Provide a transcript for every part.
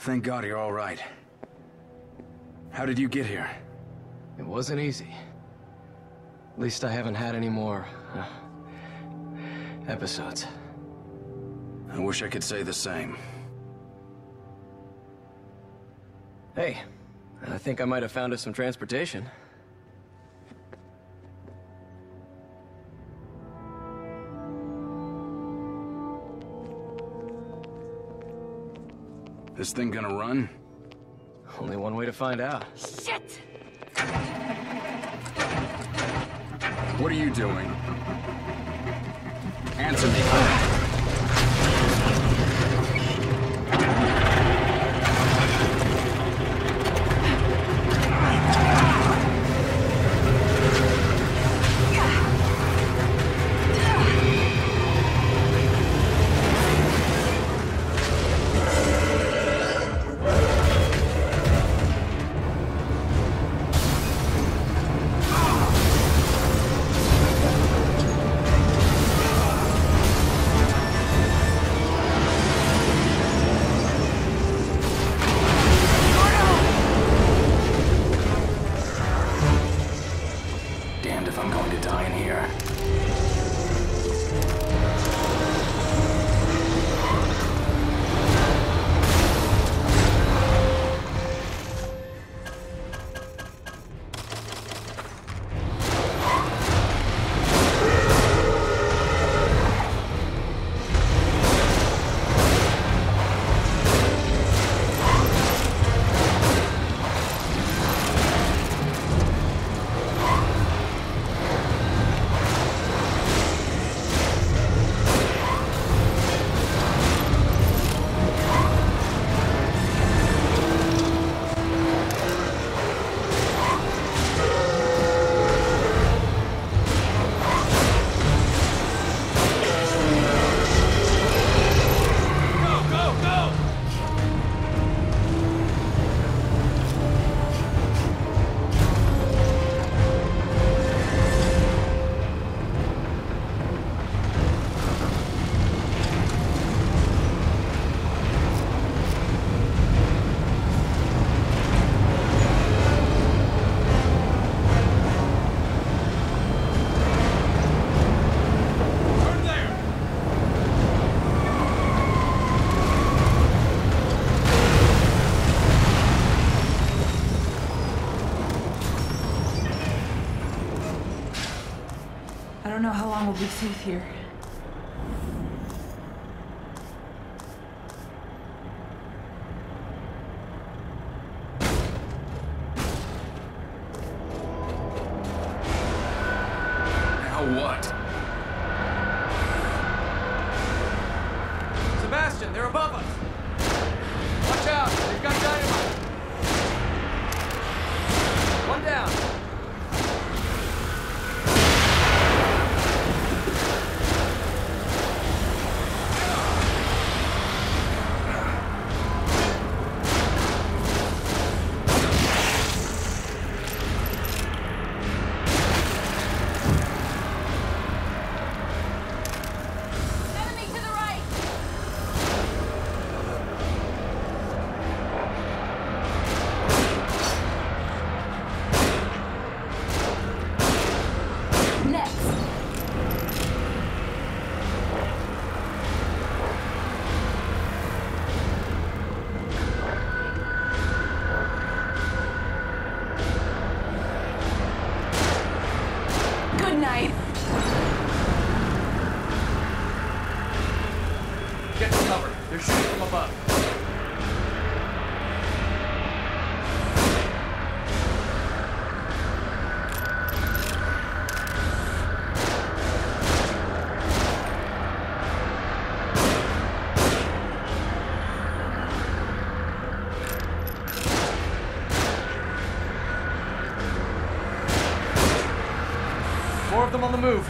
Thank God you're all right. How did you get here? It wasn't easy. At least I haven't had any more... Uh, episodes. I wish I could say the same. Hey, I think I might have found us some transportation. This thing gonna run? Only one way to find out. Shit! What are you doing? Answer me. If I'm going to die in here. Be safe here. Now what? Sebastian, they're above us! Watch out! They've got dynamite! One down! Them on the move.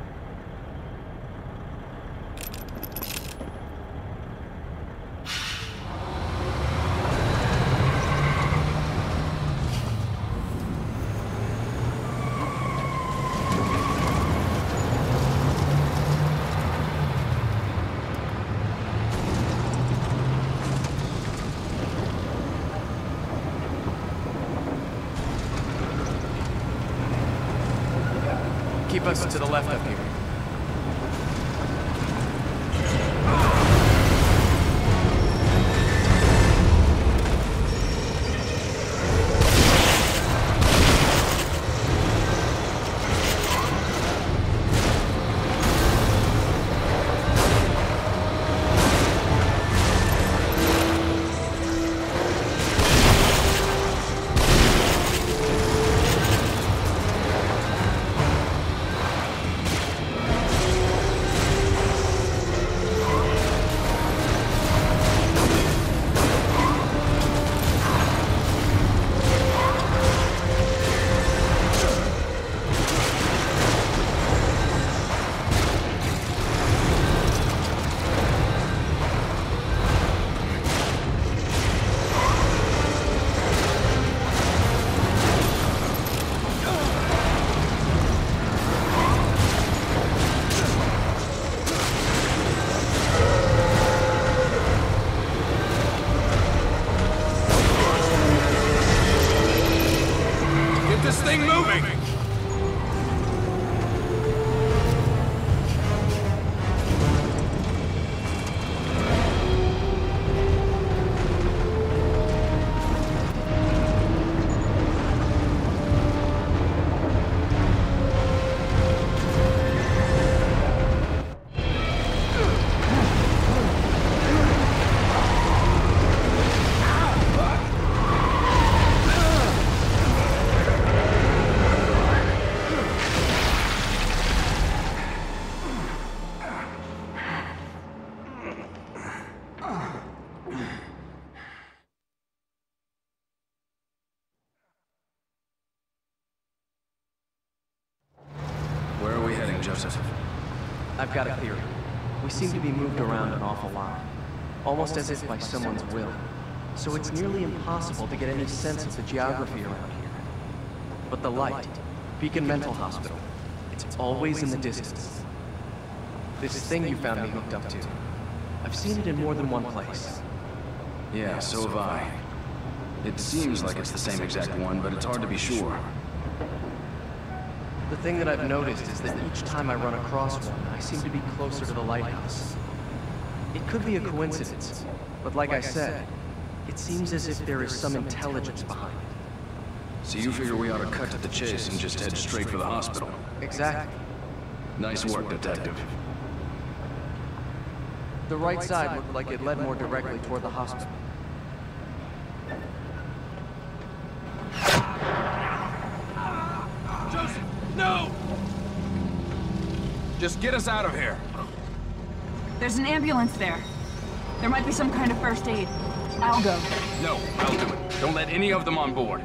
Joseph? I've got a theory. We seem to be moved around an awful lot. Almost as if by someone's will. So it's nearly impossible to get any sense of the geography around here. But the light, Beacon Mental Hospital, it's always in the distance. This thing you found me hooked up to. I've seen it in more than one place. Yeah, so have I. It seems like it's the same exact one, but it's hard to be sure. The thing that I've noticed is that each time I run across one, I seem to be closer to the lighthouse. It could be a coincidence, but like I said, it seems as if there is some intelligence behind it. So you figure we ought to cut to the chase and just head straight for the hospital? Exactly. Nice work, Detective. The right side looked like it led more directly toward the hospital. Just get us out of here. There's an ambulance there. There might be some kind of first aid. I'll go. No, I'll do it. Don't let any of them on board.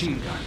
Hands on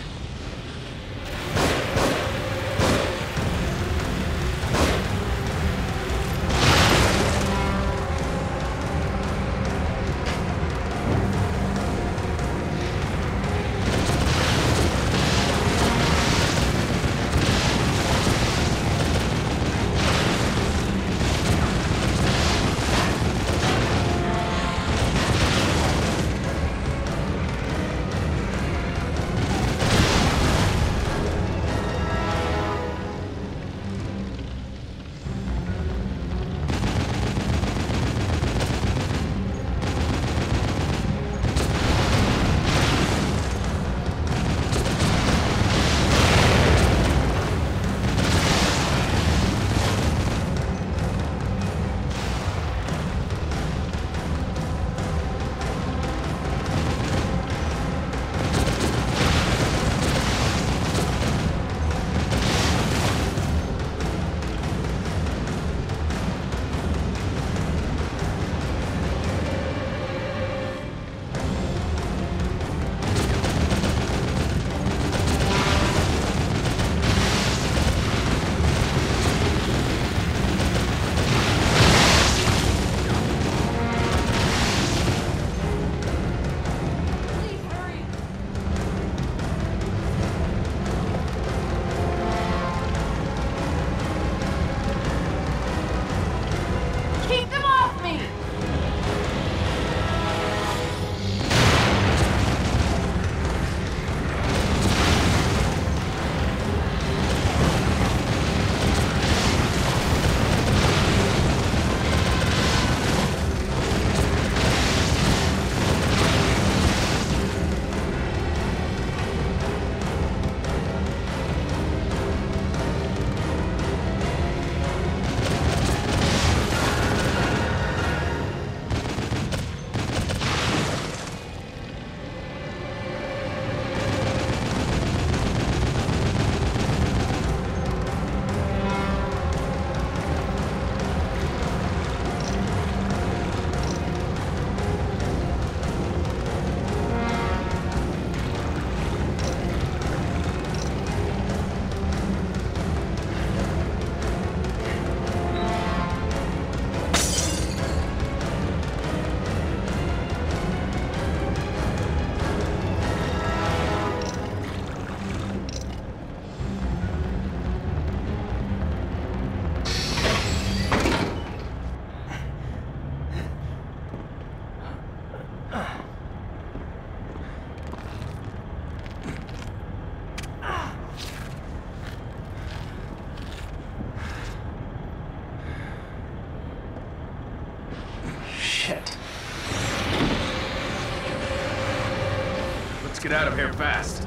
get out of here fast.